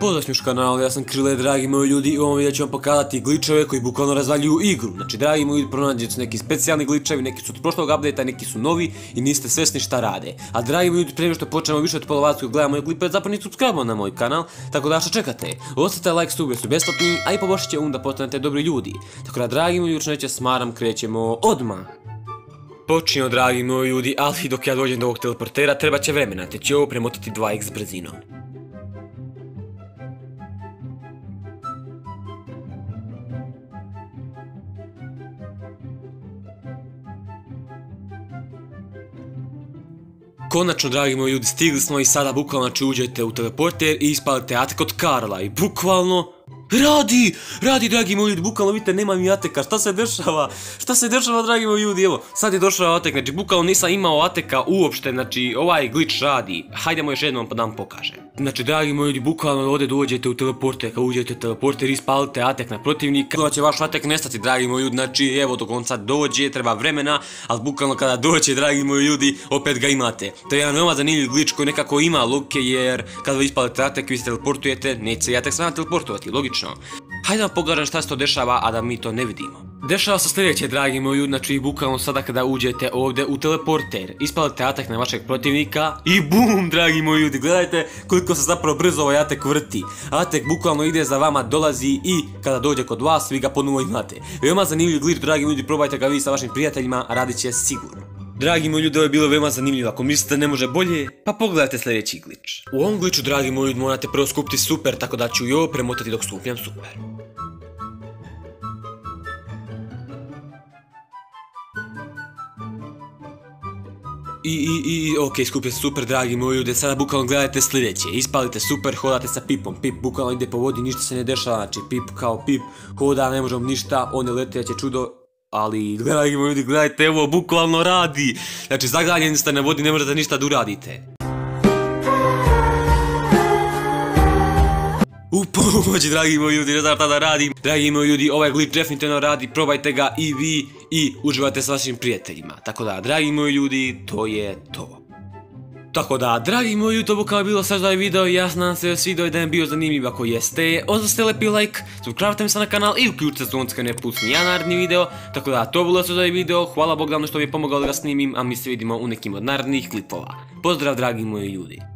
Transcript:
Pozdrav još kanal, ja sam Krile, dragi moji ljudi, i u ovom videu ću vam pokazati glitchove koji bukvalno razvaljuju igru. Znači, dragi moji ljudi, pronađeni su neki specijalni glitchovi, neki su od prošlog update neki su novi i niste svesni šta rade. A dragi moji ljudi, prije što počnemo više od koji gledamo moje klipe, zapravo subscribe na moj kanal, tako da što čekate? Ostavite like, stube su besplatni, a i pobošit će um da postanete dobri ljudi. Tako da, dragi moji ljudi, neće smaram, krećemo odmah. Počinjemo, dragi moji ljudi, ali dok ja dođem do ovog teleportera treba će vremena, te ću ovo premotati 2x brzinom. Konačno, dragi moji ljudi, stigli smo i sada bukvalno znači uđete u teleporter i ispalite atak od Karla i bukvalno... Radi! Radi, dragi moji ljudi, bukvalno vidite, nema mi ateka, šta se dešava? Šta se dešava, dragi moji ljudi, evo, sad je došao atek, znači bukvalno nisam imao ateka uopšte, znači ovaj glitch radi. Hajdemo još jednom pa da vam pokažem. Znači, dragi moji ljudi, bukvalno ovdje dođete u teleporter, kad uđete u teleporter, ispalite atek na protivnika, onda će vaš atek nestati, dragi moji ljudi, znači, evo, dok on sad dođe, treba vremena, ali bukvalno kada dođe, dragi moji ljudi, opet ga imate. To je jedan veoma zanimljiv glitch koji nekako ima luke, jer kada vi ispalite atek, vi se teleportujete, neće se atek sam teleportovati, logično. Hajde vam pogledam šta se to dešava, a da mi to ne vidimo. Dešava se sljedeće, dragi moji znači bukvalno sada kada uđete ovdje u teleporter, ispalite atak na vašeg protivnika i bum, dragi moji ljudi, gledajte koliko se zapravo brzo ovaj atak vrti. Atak bukvalno ide za vama, dolazi i kada dođe kod vas, vi ga ponovo imate. Veoma zanimljiv glitch, dragi ljudi, probajte ga vi sa vašim prijateljima, radit će sigurno. Dragi moji ljudi, ovo je bilo veoma zanimljivo, ako mislite ne može bolje, pa pogledajte sljedeći glitch. U ovom glitchu, dragi moji ljudi, morate prvo skupiti super, tako da ću i ovo premotati dok skupljam super. I, i, i, ok, skupite super, dragi moji ljudi, sada bukvalno gledajte sljedeće, ispalite super, hodate sa pipom, pip bukvalno ide po vodi, ništa se ne dešava, znači pip kao pip, hoda, ne možemo ništa, on je leteće čudo, ali dragi moji ljudi, gledajte, evo, bukvalno radi, znači zagranjeni ste na vodi, ne možete ništa da uradite. U pomoć, dragi moji ljudi, ne znam šta da radim. Dragi moji ljudi, ovaj glitch definitivno radi, probajte ga i vi i uživajte s vašim prijateljima. Tako da, dragi moji ljudi, to je to. Tako da, dragi moji ljudi, to je bilo za ovaj video, ja se svidio i da je bio zanimljiv ako jeste, ostavite lepi like, subscribe se na kanal i uključite zvonce ne pustim ja video, tako da, to bilo za ovaj video, hvala Bogdanu što mi je pomogao da ga snimim, a mi se vidimo u nekim od narednih klipova. Pozdrav dragi moji ljudi.